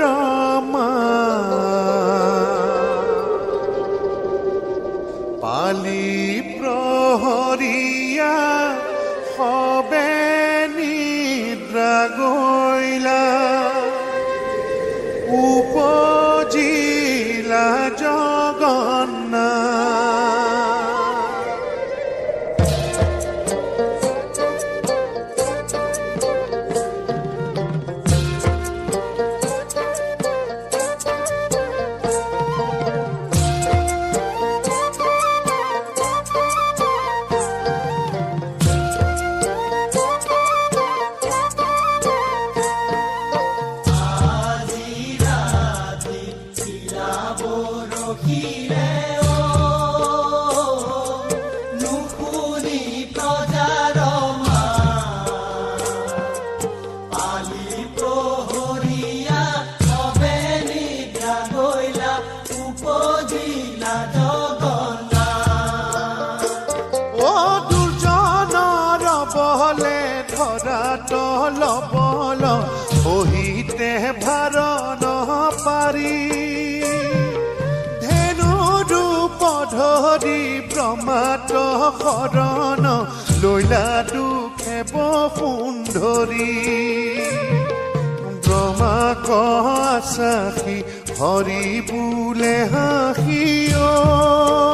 রামা। পালি প্রহরিয়া হবে নিদ্রাগো। পাৰি। ধেনু ৰূপ ধৰি ব্ৰহ্মাত শৰণ লৈলা দুখেব সুন্দৰী ব্ৰহ্মা কাষী হৰি বোলে হাঁহি অ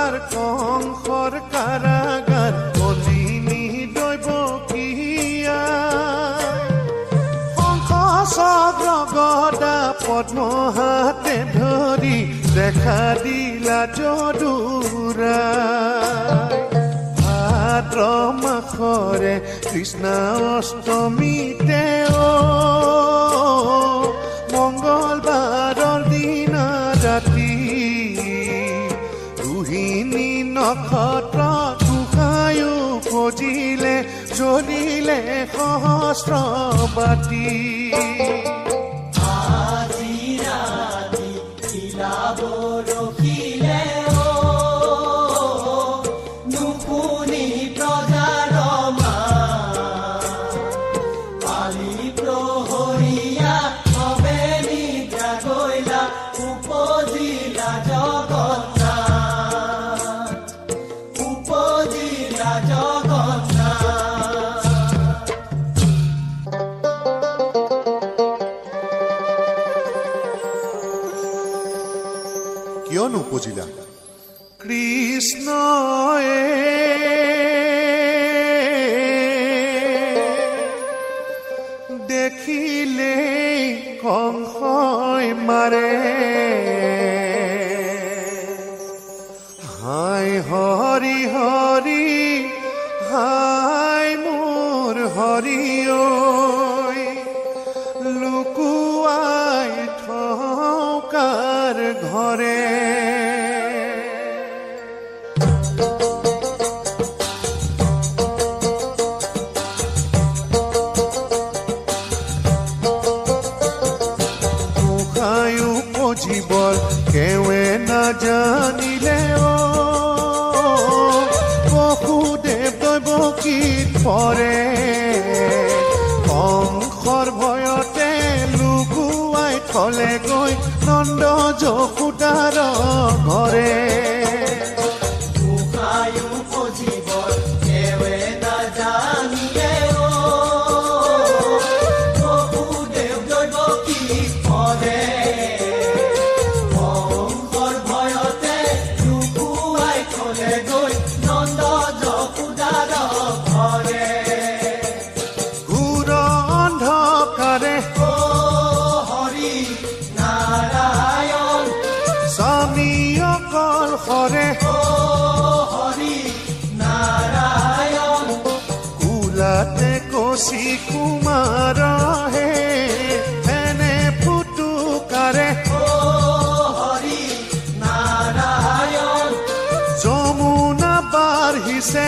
অন্ধকাৰ কংসৰ কাৰাগাৰ কলিনী দৈব কিয়া। শংখ চক্ৰ গদা পদ্ম হাতে ধৰি দেখা দিলা যদুৰা ভাদ্ৰ মাসৰে কৃষ্ণ অষ্টমীতে জ্বলিলে সহস্ৰ বাতি আজি ৰাতি পল্টন উপজেলা। কৃষ্ণ দেখিলে কংস মারে। জীবন কেউ না জানিলেও বসুদেৱ দৈৱকীত পৰে কংসৰ ভয়তে লুকুৱাই থলে গৈ নন্দ যশোদাৰ ঘৰে কৰে হৰি নাৰায়ণ কুলাতে কচি কুমাৰহে এনে ফুটুকাৰে। হৰি নাৰায়ণ যমুনা বাঢ়িছে।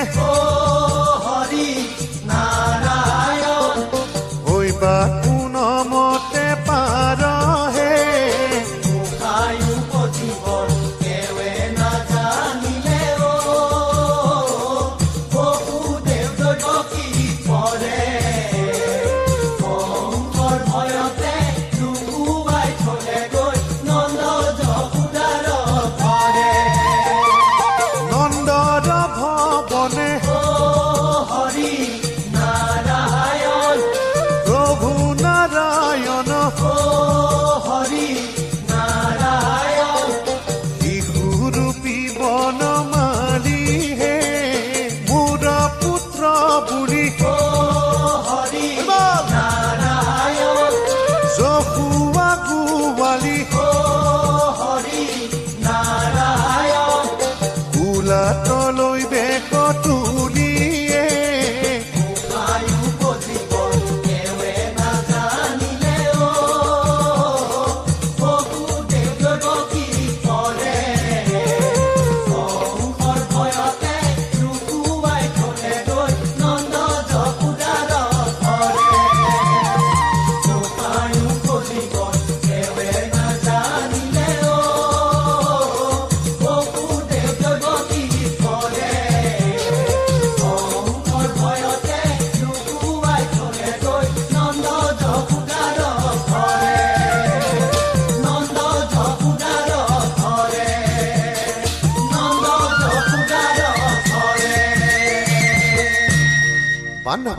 Anna